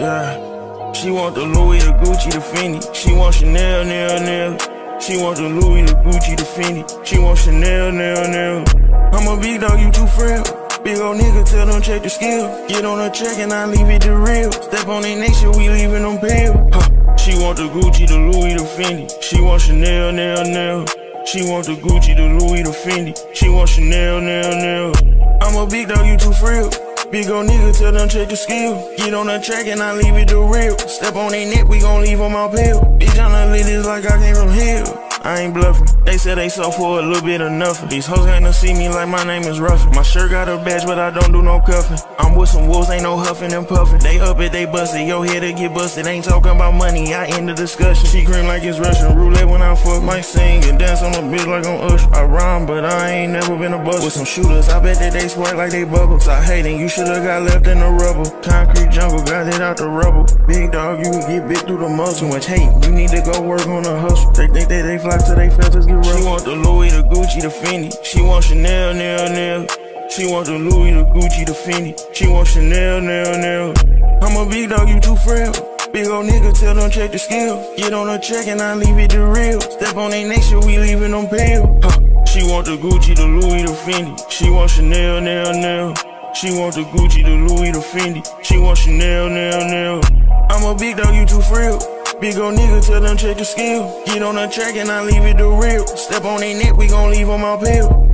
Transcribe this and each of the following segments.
Yeah. She want the Louis, the Gucci, the Fendi. She want Chanel, nail, nail. She want the Louis, the Gucci, the Fendi. She want Chanel, nail, nail. I'm a big dog, you too frail. Big old nigga, tell them check the skill. Get on a check and I leave it to real. Step on their next year, we leaving them pale. Huh. She want the Gucci, the Louis, the Fendi. She want Chanel, nail, nail. She want the Gucci, the Louis, the Fendi. She want Chanel, nail, nail. I'm a big dog, you too frail. Big ol' nigga, tell them check the skill. Get on the track and I leave it the real. Step on their neck, we gon' leave them all pale. Bitch, I'm the like I came from hell. I ain't bluffing. They said they sold for a little bit of nothing. These hoes ain't to see me like my name is Ruffin. My shirt got a badge, but I don't do no cuffing. I'm with some wolves, ain't no huffing and puffing. They up it, they busted. Your head to get busted. Ain't talking about money, I end the discussion. She cream like it's Russian roulette when I fuck. Might sing and dance on a bitch like on Usher. I rhyme, but I ain't never been a bust. With some shooters, I bet that they spark like they bubbles. I hate it, you should've got left in the rubble. Concrete jungle, got it out the rubble. Big dog, you can get bit through the muscle. Too much hate, you need to go work on the hustle. They think that they to they filters get rough. She want the Louis, the Gucci, the Fendi. She want Chanel, nail, nail. She want the Louis, the Gucci, the Fendi. She want Chanel, nail, nail. I'm a big dog, you too frail. Big ol' nigga, tell them check the skill. Get on a check and I leave it to real. Step on they next year, we leaving them pale. Huh. She want the Gucci, the Louis, the Fendi. She want Chanel, nail, nail. She want the Gucci, the Louis, the Fendi. She want Chanel, nail, nail. I'm a big dog, you too frail. Big ol' nigga, tell them check the skill. Get on the track and I leave it to real. Step on their neck, we gon' leave them all pale.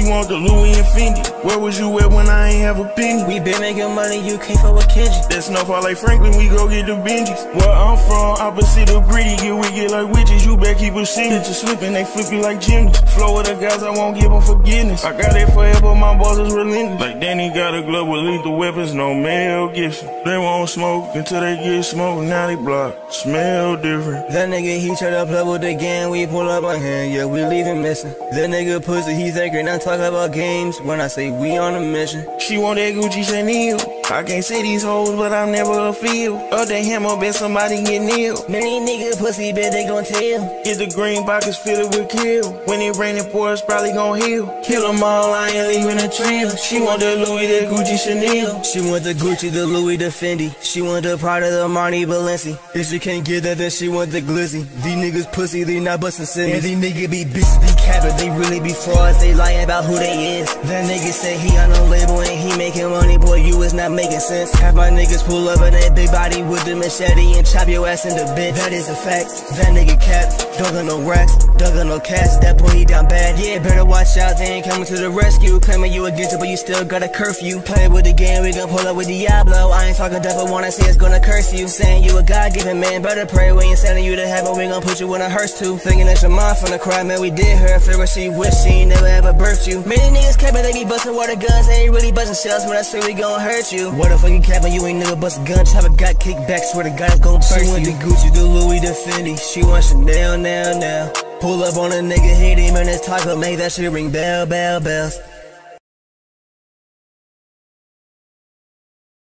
She want the Louis and Fendi. Where was you at when I ain't have a penny? We been making money, you can't fuck with Kenji. That's enough, I like Franklin, we go get the Benjis. Where I'm from, opposite of greedy, Here we get wicked like witches. You better keep a scene. Bitches slipping, they flip you like gymnasts. Flow with the guys, I won't give them forgiveness. I got it forever, my boss is relentless. Like Danny got a glove with lethal weapons, no Mel Gibson. They won't smoke until they get smoked, now they block. Smell different. That nigga, he tried to play with the game, we pull up on him, yeah, we leave him missing. That nigga pussy, he thinking, not talk about games when I say we on a mission. She want that Gucci Chanel. I can't say these hoes, but I'm never a feel. Other hammer, bet somebody get nailed. Many nigga pussy, bet they gon' tell. Get the green pockets filled with kill. When it raining for us, probably gon' heal. Kill them all, I ain't leaving a trail. She want the Louis, the Gucci Chanel. She want the Gucci, the Louis, the Fendi. She want the Prada, the Marni Balenci. If she can't get that, then she want the Glizzy. These niggas pussy, they not bustin' cities. And these niggas be bitches, be capping. They really be frauds, they lying about who they is. That nigga say he on a label and he making money, boy, you is not making sense. Have my niggas pull up in that big body with the machete and chop your ass in the bit. That is a fact. That nigga cap, don't got no racks, don't got no cash. That boy he down bad. Yeah, better watch out. They ain't coming to the rescue. Claiming you against it, but you still got a curfew. Play with the game, we gon' pull up with Diablo. I ain't talking devil, wanna say it's gonna curse you. Saying you a God-given man, better pray. We ain't sending you to heaven, we gon' put you in a hearse too. Thinking that your mom from the crime, man, we did her. Figure she wish she never ever birthed you. Many niggas capping, they be busting water guns. They ain't really busting shells when I say we gon' hurt you. What the fuck you capping? You ain't never bust a gun. Chopper got swear to God, it's gon' burst She the Gucci, the Louis, the Fendi. She want Chanel, now, now. Pull up on a nigga, hit him in his taco, make that shit ring bell, bell, bells.